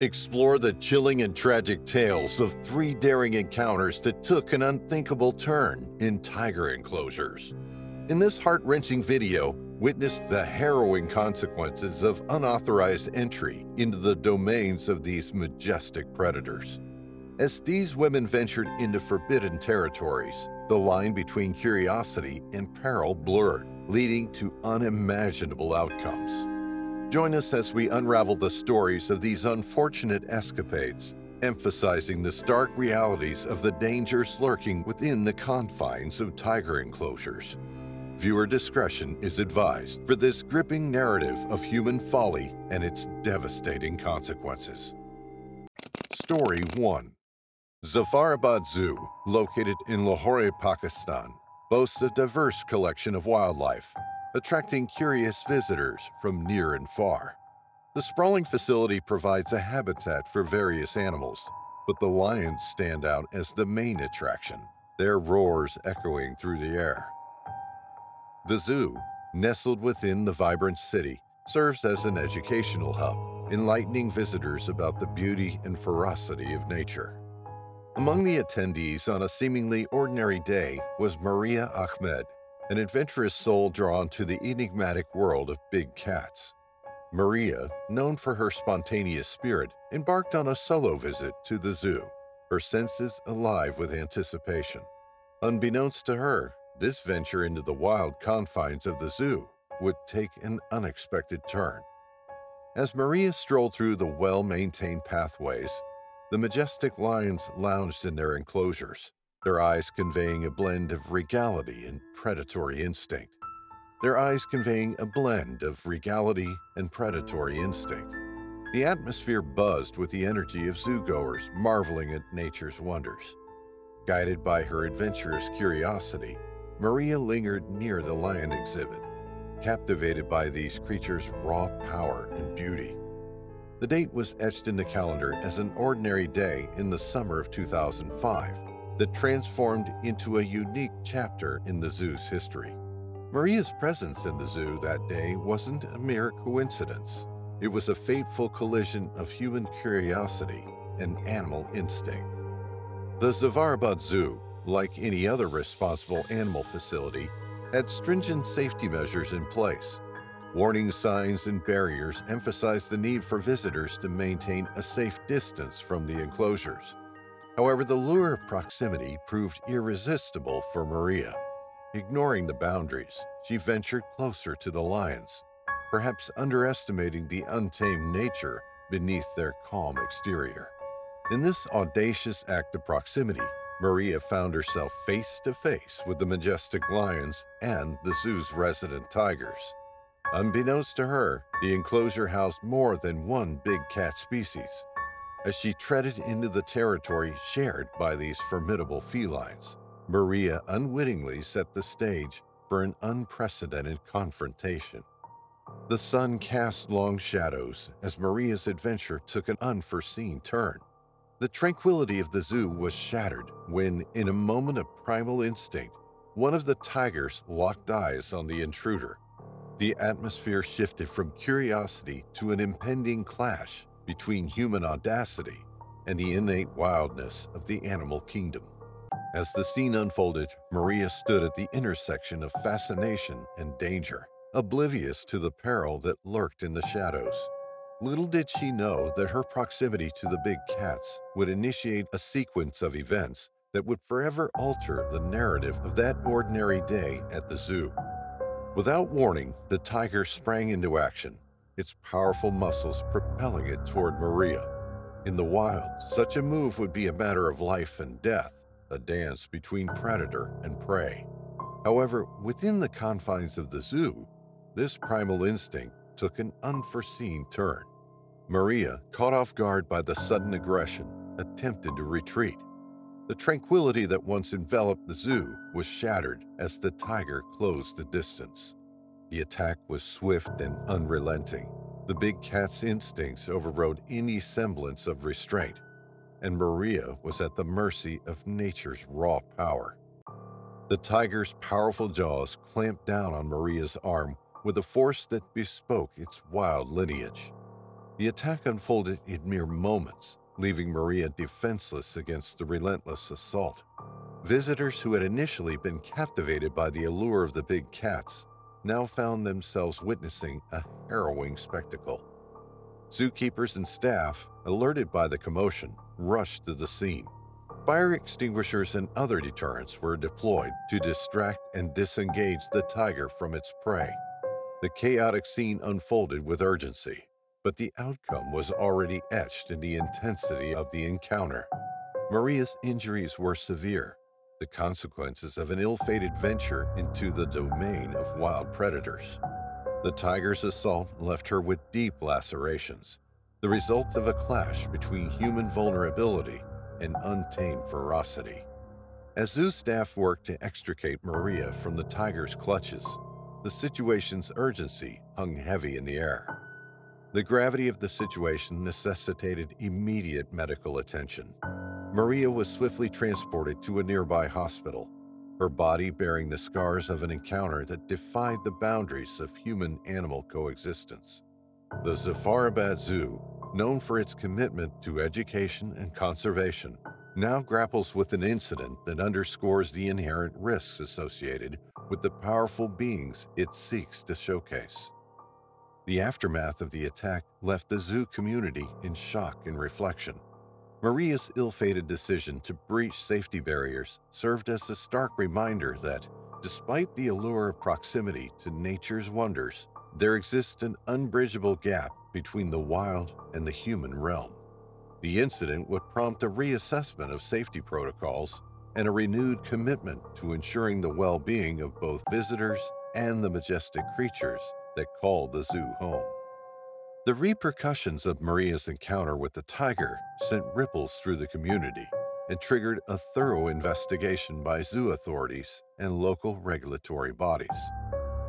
Explore the chilling and tragic tales of three daring encounters that took an unthinkable turn in tiger enclosures. In this heart wrenching video, witness the harrowing consequences of unauthorized entry into the domains of these majestic predators. As these women ventured into forbidden territories, the line between curiosity and peril blurred, leading to unimaginable outcomes. Join us as we unravel the stories of these unfortunate escapades, emphasizing the stark realities of the dangers lurking within the confines of tiger enclosures. Viewer discretion is advised for this gripping narrative of human folly and its devastating consequences. Story 1 Zafarabad Zoo, located in Lahore, Pakistan, boasts a diverse collection of wildlife, attracting curious visitors from near and far. The sprawling facility provides a habitat for various animals, but the lions stand out as the main attraction, their roars echoing through the air. The zoo, nestled within the vibrant city, serves as an educational hub, enlightening visitors about the beauty and ferocity of nature. Among the attendees on a seemingly ordinary day was Maria Ahmed, an adventurous soul drawn to the enigmatic world of big cats. Maria, known for her spontaneous spirit, embarked on a solo visit to the zoo, her senses alive with anticipation. Unbeknownst to her, this venture into the wild confines of the zoo would take an unexpected turn. As Maria strolled through the well-maintained pathways, the majestic lions lounged in their enclosures, their eyes conveying a blend of regality and predatory instinct. Their eyes conveying a blend of regality and predatory instinct. The atmosphere buzzed with the energy of zoogoers marveling at nature's wonders. Guided by her adventurous curiosity, Maria lingered near the lion exhibit, captivated by these creatures' raw power and beauty. The date was etched in the calendar as an ordinary day in the summer of 2005 that transformed into a unique chapter in the zoo's history. Maria's presence in the zoo that day wasn't a mere coincidence. It was a fateful collision of human curiosity and animal instinct. The Zafarabad Zoo, like any other responsible animal facility, had stringent safety measures in place. Warning signs and barriers emphasized the need for visitors to maintain a safe distance from the enclosures. However, the lure of proximity proved irresistible for Maria. Ignoring the boundaries, she ventured closer to the lions, perhaps underestimating the untamed nature beneath their calm exterior. In this audacious act of proximity, Maria found herself face to face with the majestic lions and the zoo's resident tigers. Unbeknownst to her, the enclosure housed more than one big cat species, as she treaded into the territory shared by these formidable felines. Maria unwittingly set the stage for an unprecedented confrontation. The sun cast long shadows as Maria's adventure took an unforeseen turn. The tranquility of the zoo was shattered when, in a moment of primal instinct, one of the tigers locked eyes on the intruder. The atmosphere shifted from curiosity to an impending clash between human audacity and the innate wildness of the animal kingdom. As the scene unfolded, Maria stood at the intersection of fascination and danger, oblivious to the peril that lurked in the shadows. Little did she know that her proximity to the big cats would initiate a sequence of events that would forever alter the narrative of that ordinary day at the zoo. Without warning, the tiger sprang into action, its powerful muscles propelling it toward Maria. In the wild, such a move would be a matter of life and death, a dance between predator and prey. However, within the confines of the zoo, this primal instinct took an unforeseen turn. Maria, caught off guard by the sudden aggression, attempted to retreat. The tranquility that once enveloped the zoo was shattered as the tiger closed the distance. The attack was swift and unrelenting. The big cat's instincts overrode any semblance of restraint, and Maria was at the mercy of nature's raw power. The tiger's powerful jaws clamped down on Maria's arm with a force that bespoke its wild lineage. The attack unfolded in mere moments, leaving Maria defenseless against the relentless assault. Visitors who had initially been captivated by the allure of the big cats now found themselves witnessing a harrowing spectacle. Zookeepers and staff, alerted by the commotion, rushed to the scene. Fire extinguishers and other deterrents were deployed to distract and disengage the tiger from its prey. The chaotic scene unfolded with urgency, but the outcome was already etched in the intensity of the encounter. Maria's injuries were severe, the consequences of an ill-fated venture into the domain of wild predators. The tiger's assault left her with deep lacerations, the result of a clash between human vulnerability and untamed ferocity. As zoo staff worked to extricate Maria from the tiger's clutches, the situation's urgency hung heavy in the air. The gravity of the situation necessitated immediate medical attention. Maria was swiftly transported to a nearby hospital, her body bearing the scars of an encounter that defied the boundaries of human-animal coexistence. The Zafarabad Zoo, known for its commitment to education and conservation, now grapples with an incident that underscores the inherent risks associated with the powerful beings it seeks to showcase. The aftermath of the attack left the zoo community in shock and reflection. Maria's ill-fated decision to breach safety barriers served as a stark reminder that, despite the allure of proximity to nature's wonders, there exists an unbridgeable gap between the wild and the human realm. The incident would prompt a reassessment of safety protocols and a renewed commitment to ensuring the well-being of both visitors and the majestic creatures that call the zoo home. The repercussions of Maria's encounter with the tiger sent ripples through the community and triggered a thorough investigation by zoo authorities and local regulatory bodies.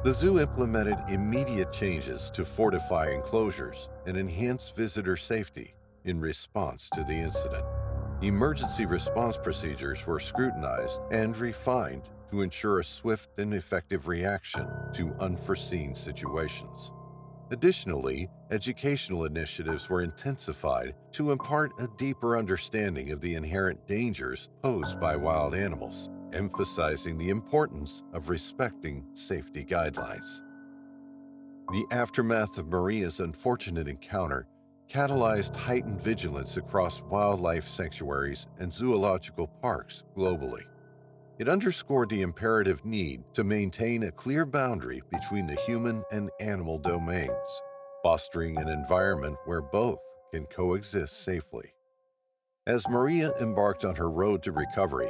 The zoo implemented immediate changes to fortify enclosures and enhance visitor safety in response to the incident. Emergency response procedures were scrutinized and refined to ensure a swift and effective reaction to unforeseen situations. Additionally, educational initiatives were intensified to impart a deeper understanding of the inherent dangers posed by wild animals, emphasizing the importance of respecting safety guidelines. The aftermath of Maria's unfortunate encounter catalyzed heightened vigilance across wildlife sanctuaries and zoological parks globally. It underscored the imperative need to maintain a clear boundary between the human and animal domains, fostering an environment where both can coexist safely. As Maria embarked on her road to recovery,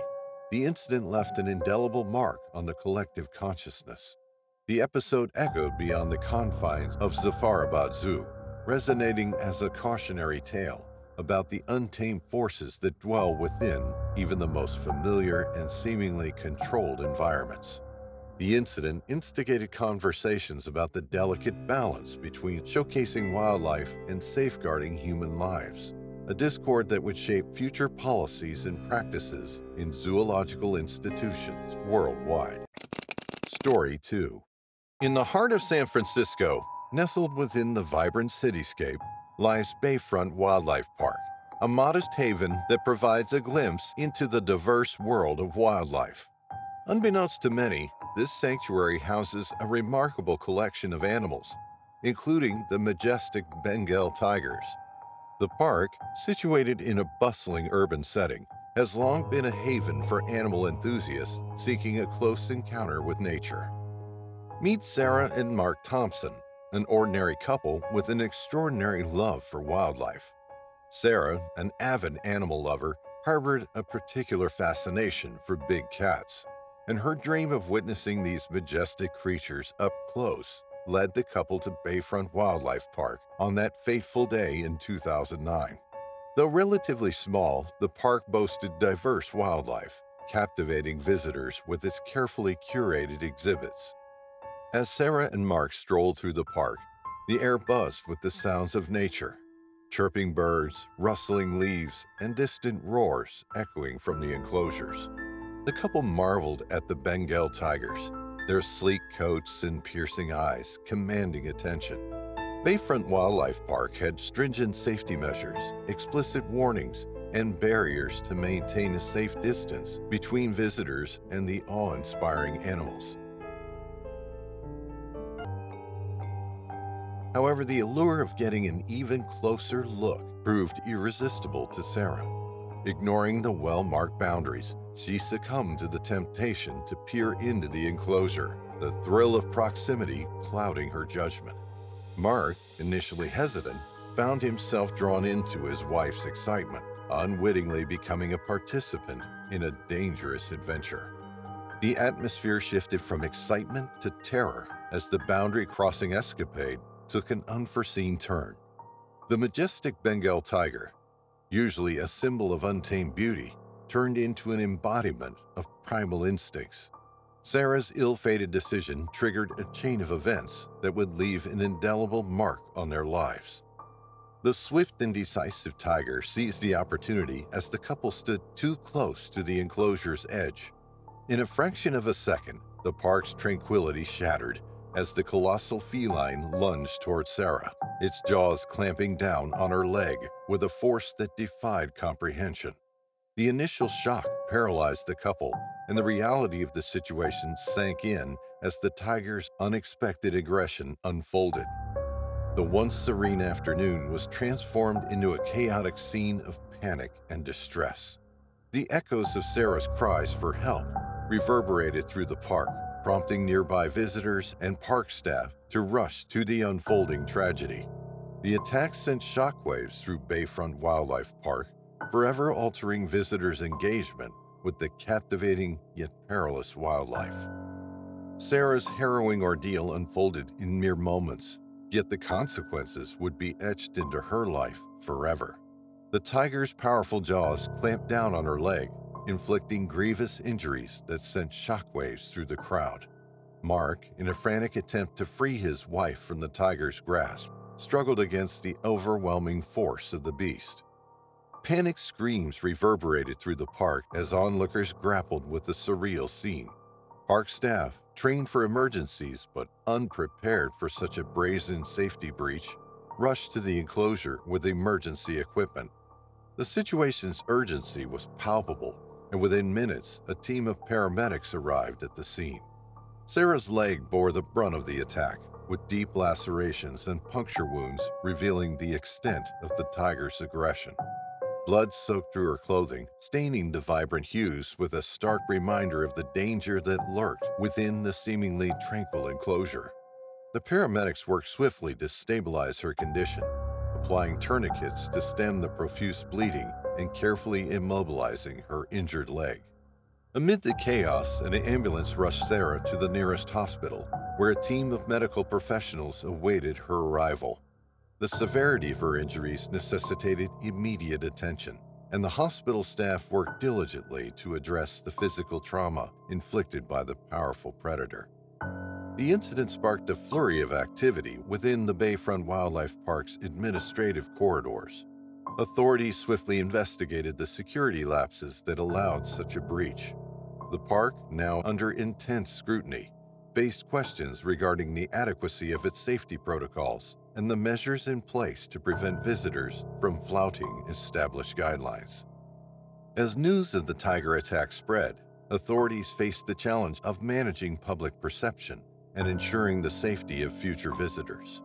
the incident left an indelible mark on the collective consciousness. The episode echoed beyond the confines of Zafarabad Zoo, resonating as a cautionary tale about the untamed forces that dwell within even the most familiar and seemingly controlled environments. The incident instigated conversations about the delicate balance between showcasing wildlife and safeguarding human lives, a discord that would shape future policies and practices in zoological institutions worldwide. Story 2 In the heart of San Francisco, nestled within the vibrant cityscape, lies Bayfront Wildlife Park, a modest haven that provides a glimpse into the diverse world of wildlife. Unbeknownst to many, this sanctuary houses a remarkable collection of animals, including the majestic Bengal tigers. The park, situated in a bustling urban setting, has long been a haven for animal enthusiasts seeking a close encounter with nature. Meet Sarah and Mark Thompson, an ordinary couple with an extraordinary love for wildlife. Sarah, an avid animal lover, harbored a particular fascination for big cats, and her dream of witnessing these majestic creatures up close led the couple to Bayfront Wildlife Park on that fateful day in 2009. Though relatively small, the park boasted diverse wildlife, captivating visitors with its carefully curated exhibits. As Sarah and Mark strolled through the park, the air buzzed with the sounds of nature, chirping birds, rustling leaves, and distant roars echoing from the enclosures. The couple marveled at the Bengal tigers, their sleek coats and piercing eyes commanding attention. Bayfront Wildlife Park had stringent safety measures, explicit warnings, and barriers to maintain a safe distance between visitors and the awe-inspiring animals. However, the allure of getting an even closer look proved irresistible to Sarah. Ignoring the well-marked boundaries, she succumbed to the temptation to peer into the enclosure, the thrill of proximity clouding her judgment. Mark, initially hesitant, found himself drawn into his wife's excitement, unwittingly becoming a participant in a dangerous adventure. The atmosphere shifted from excitement to terror as the boundary crossing escapade took an unforeseen turn. The majestic Bengal tiger, usually a symbol of untamed beauty, turned into an embodiment of primal instincts. Sarah's ill-fated decision triggered a chain of events that would leave an indelible mark on their lives. The swift and decisive tiger seized the opportunity as the couple stood too close to the enclosure's edge. In a fraction of a second, the park's tranquility shattered as the colossal feline lunged toward Sarah, its jaws clamping down on her leg with a force that defied comprehension. The initial shock paralyzed the couple, and the reality of the situation sank in as the tiger's unexpected aggression unfolded. The once serene afternoon was transformed into a chaotic scene of panic and distress. The echoes of Sarah's cries for help reverberated through the park, prompting nearby visitors and park staff to rush to the unfolding tragedy. The attack sent shockwaves through Bayfront Wildlife Park, forever altering visitors' engagement with the captivating yet perilous wildlife. Sarah's harrowing ordeal unfolded in mere moments, Yet the consequences would be etched into her life forever. The tiger's powerful jaws clamped down on her leg, inflicting grievous injuries that sent shockwaves through the crowd. Mark, in a frantic attempt to free his wife from the tiger's grasp, struggled against the overwhelming force of the beast. Panic screams reverberated through the park as onlookers grappled with the surreal scene. Park staff, trained for emergencies but unprepared for such a brazen safety breach, rushed to the enclosure with emergency equipment. The situation's urgency was palpable, and within minutes, a team of paramedics arrived at the scene. Sarah's leg bore the brunt of the attack, with deep lacerations and puncture wounds revealing the extent of the tiger's aggression. Blood soaked through her clothing, staining the vibrant hues with a stark reminder of the danger that lurked within the seemingly tranquil enclosure. The paramedics worked swiftly to stabilize her condition, applying tourniquets to stem the profuse bleeding and carefully immobilizing her injured leg. Amid the chaos, an ambulance rushed Sarah to the nearest hospital, where a team of medical professionals awaited her arrival. The severity of her injuries necessitated immediate attention, and the hospital staff worked diligently to address the physical trauma inflicted by the powerful predator. The incident sparked a flurry of activity within the Bayfront Wildlife Park's administrative corridors. Authorities swiftly investigated the security lapses that allowed such a breach. The park, now under intense scrutiny, faced questions regarding the adequacy of its safety protocols and the measures in place to prevent visitors from flouting established guidelines. As news of the tiger attack spread, authorities faced the challenge of managing public perception and ensuring the safety of future visitors.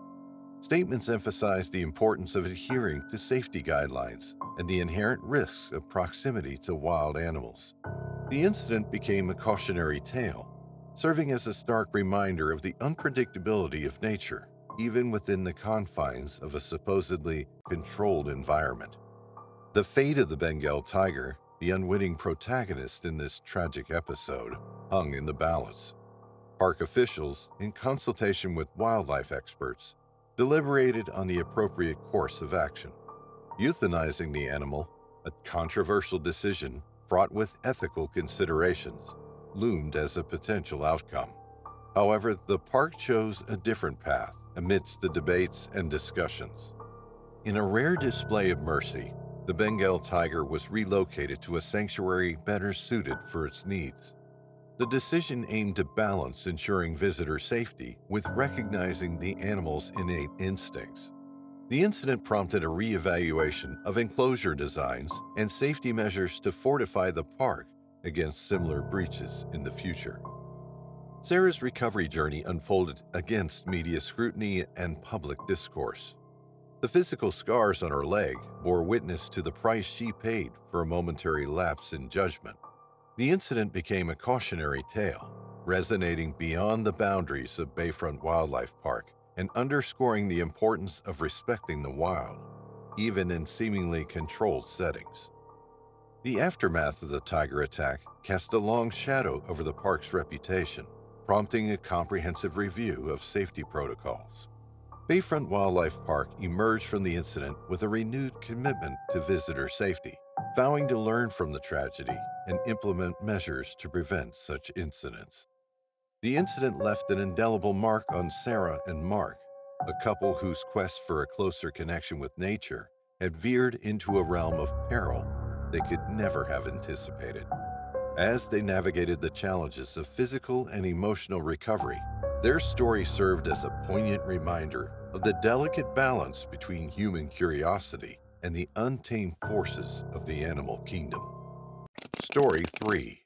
Statements emphasized the importance of adhering to safety guidelines and the inherent risks of proximity to wild animals. The incident became a cautionary tale, serving as a stark reminder of the unpredictability of nature even within the confines of a supposedly controlled environment. The fate of the Bengal tiger, the unwitting protagonist in this tragic episode, hung in the balance. Park officials, in consultation with wildlife experts, deliberated on the appropriate course of action. Euthanizing the animal, a controversial decision fraught with ethical considerations, loomed as a potential outcome. However, the park chose a different path amidst the debates and discussions. In a rare display of mercy, the Bengal tiger was relocated to a sanctuary better suited for its needs. The decision aimed to balance ensuring visitor safety with recognizing the animal's innate instincts. The incident prompted a re-evaluation of enclosure designs and safety measures to fortify the park against similar breaches in the future. Sarah's recovery journey unfolded against media scrutiny and public discourse. The physical scars on her leg bore witness to the price she paid for a momentary lapse in judgment. The incident became a cautionary tale, resonating beyond the boundaries of Bayfront Wildlife Park and underscoring the importance of respecting the wild, even in seemingly controlled settings. The aftermath of the tiger attack cast a long shadow over the park's reputation, prompting a comprehensive review of safety protocols. Bayfront Wildlife Park emerged from the incident with a renewed commitment to visitor safety, vowing to learn from the tragedy and implement measures to prevent such incidents. The incident left an indelible mark on Sarah and Mark, a couple whose quest for a closer connection with nature had veered into a realm of peril they could never have anticipated. As they navigated the challenges of physical and emotional recovery, their story served as a poignant reminder of the delicate balance between human curiosity and the untamed forces of the animal kingdom. Story 3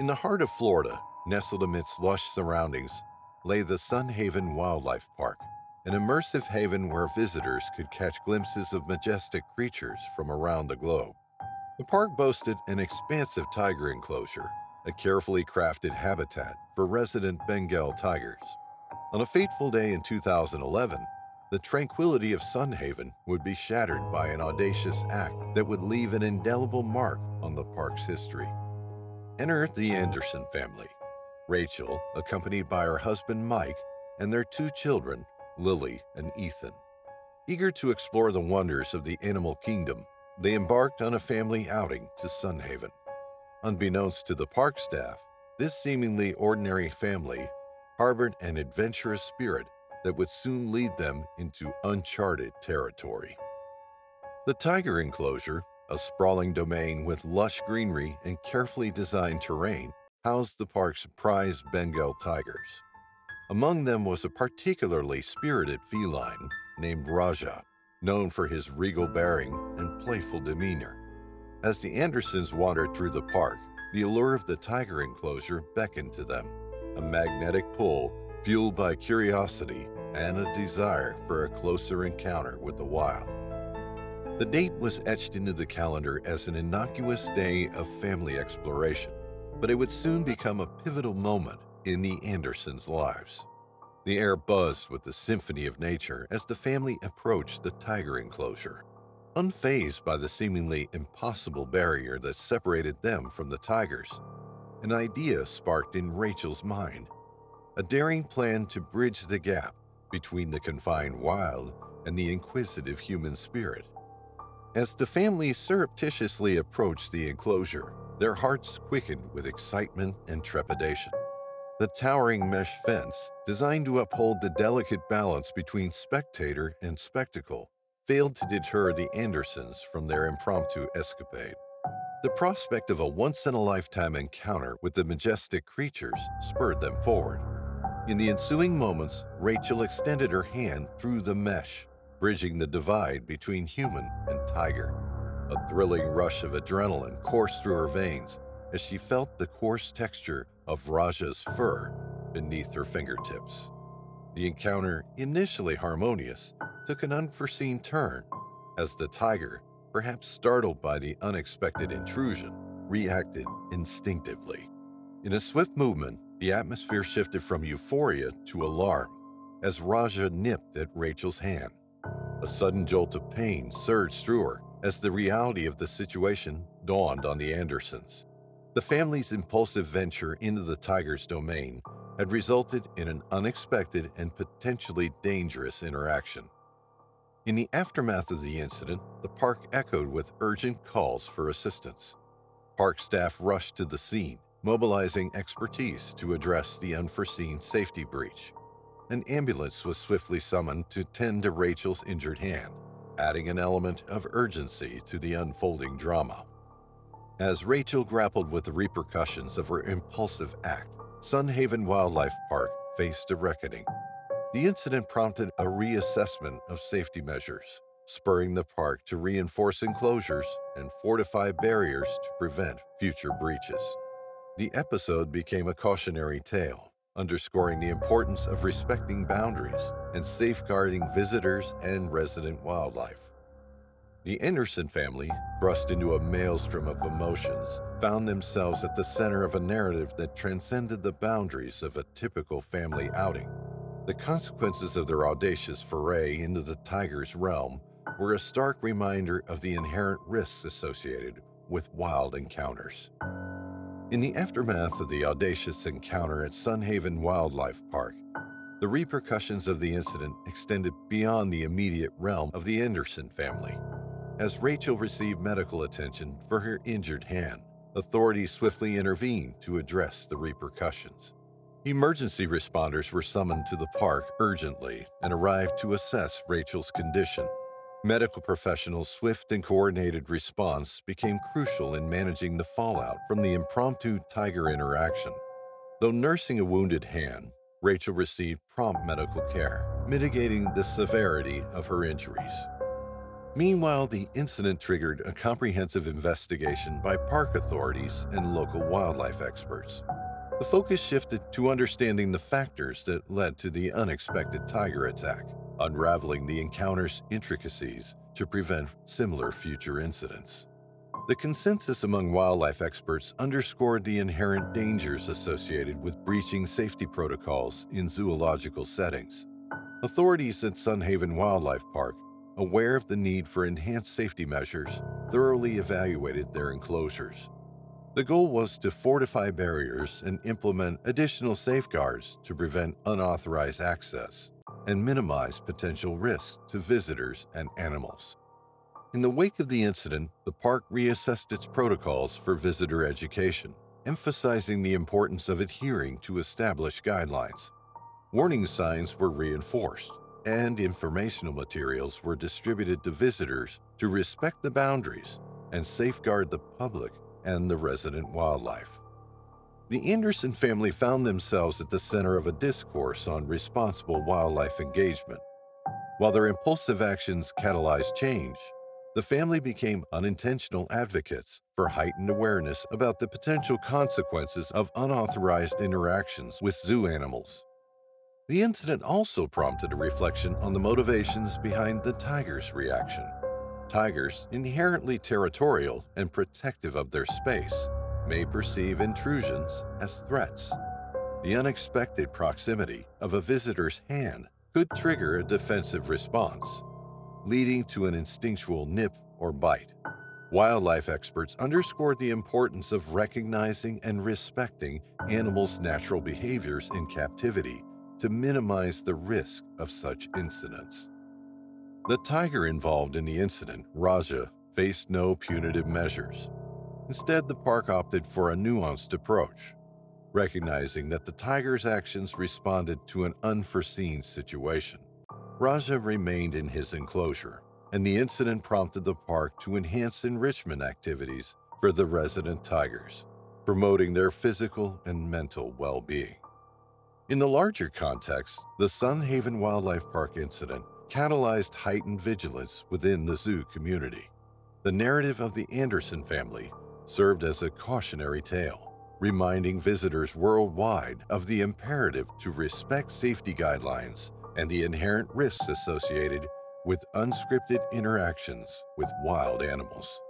In the heart of Florida, nestled amidst lush surroundings, lay the Sun Haven Wildlife Park, an immersive haven where visitors could catch glimpses of majestic creatures from around the globe. The park boasted an expansive tiger enclosure, a carefully crafted habitat for resident Bengal tigers. On a fateful day in 2011, the tranquility of Sun Haven would be shattered by an audacious act that would leave an indelible mark on the park's history. Enter the Anderson family. Rachel, accompanied by her husband Mike and their two children, Lily and Ethan. Eager to explore the wonders of the animal kingdom, they embarked on a family outing to Sun Haven. Unbeknownst to the park staff, this seemingly ordinary family harbored an adventurous spirit that would soon lead them into uncharted territory. The tiger enclosure, a sprawling domain with lush greenery and carefully designed terrain, housed the park's prized Bengal tigers. Among them was a particularly spirited feline named Raja, known for his regal bearing and playful demeanor. As the Andersons wandered through the park, the allure of the tiger enclosure beckoned to them, a magnetic pull fueled by curiosity and a desire for a closer encounter with the wild. The date was etched into the calendar as an innocuous day of family exploration, but it would soon become a pivotal moment in the Andersons' lives. The air buzzed with the symphony of nature as the family approached the tiger enclosure. Unfazed by the seemingly impossible barrier that separated them from the tigers, an idea sparked in Rachel's mind. A daring plan to bridge the gap between the confined wild and the inquisitive human spirit. As the family surreptitiously approached the enclosure, their hearts quickened with excitement and trepidation. The towering mesh fence, designed to uphold the delicate balance between spectator and spectacle, failed to deter the Andersons from their impromptu escapade. The prospect of a once-in-a-lifetime encounter with the majestic creatures spurred them forward. In the ensuing moments, Rachel extended her hand through the mesh, bridging the divide between human and tiger. A thrilling rush of adrenaline coursed through her veins as she felt the coarse texture of Raja's fur beneath her fingertips. The encounter, initially harmonious, took an unforeseen turn as the tiger, perhaps startled by the unexpected intrusion, reacted instinctively. In a swift movement, the atmosphere shifted from euphoria to alarm as Raja nipped at Rachel's hand. A sudden jolt of pain surged through her as the reality of the situation dawned on the Andersons. The family's impulsive venture into the tiger's domain had resulted in an unexpected and potentially dangerous interaction. In the aftermath of the incident, the park echoed with urgent calls for assistance. Park staff rushed to the scene, mobilizing expertise to address the unforeseen safety breach. An ambulance was swiftly summoned to tend to Rachel's injured hand, adding an element of urgency to the unfolding drama. As Rachel grappled with the repercussions of her impulsive act, Sunhaven Wildlife Park faced a reckoning. The incident prompted a reassessment of safety measures, spurring the park to reinforce enclosures and fortify barriers to prevent future breaches. The episode became a cautionary tale, underscoring the importance of respecting boundaries and safeguarding visitors and resident wildlife. The Anderson family, thrust into a maelstrom of emotions, found themselves at the center of a narrative that transcended the boundaries of a typical family outing. The consequences of their audacious foray into the tiger's realm were a stark reminder of the inherent risks associated with wild encounters. In the aftermath of the audacious encounter at Sunhaven Wildlife Park, the repercussions of the incident extended beyond the immediate realm of the Anderson family. As Rachel received medical attention for her injured hand, authorities swiftly intervened to address the repercussions. Emergency responders were summoned to the park urgently and arrived to assess Rachel's condition. Medical professionals' swift and coordinated response became crucial in managing the fallout from the impromptu tiger interaction. Though nursing a wounded hand, Rachel received prompt medical care, mitigating the severity of her injuries. Meanwhile, the incident triggered a comprehensive investigation by park authorities and local wildlife experts. The focus shifted to understanding the factors that led to the unexpected tiger attack, unraveling the encounter's intricacies to prevent similar future incidents. The consensus among wildlife experts underscored the inherent dangers associated with breaching safety protocols in zoological settings. Authorities at Sunhaven Wildlife Park aware of the need for enhanced safety measures, thoroughly evaluated their enclosures. The goal was to fortify barriers and implement additional safeguards to prevent unauthorized access and minimize potential risks to visitors and animals. In the wake of the incident, the park reassessed its protocols for visitor education, emphasizing the importance of adhering to established guidelines. Warning signs were reinforced, and informational materials were distributed to visitors to respect the boundaries and safeguard the public and the resident wildlife. The Anderson family found themselves at the center of a discourse on responsible wildlife engagement. While their impulsive actions catalyzed change, the family became unintentional advocates for heightened awareness about the potential consequences of unauthorized interactions with zoo animals. The incident also prompted a reflection on the motivations behind the tiger's reaction. Tigers, inherently territorial and protective of their space, may perceive intrusions as threats. The unexpected proximity of a visitor's hand could trigger a defensive response, leading to an instinctual nip or bite. Wildlife experts underscored the importance of recognizing and respecting animals' natural behaviors in captivity to minimize the risk of such incidents. The tiger involved in the incident, Raja, faced no punitive measures. Instead, the park opted for a nuanced approach, recognizing that the tiger's actions responded to an unforeseen situation. Raja remained in his enclosure, and the incident prompted the park to enhance enrichment activities for the resident tigers, promoting their physical and mental well being. In the larger context, the Sunhaven Wildlife Park incident catalyzed heightened vigilance within the zoo community. The narrative of the Anderson family served as a cautionary tale, reminding visitors worldwide of the imperative to respect safety guidelines and the inherent risks associated with unscripted interactions with wild animals.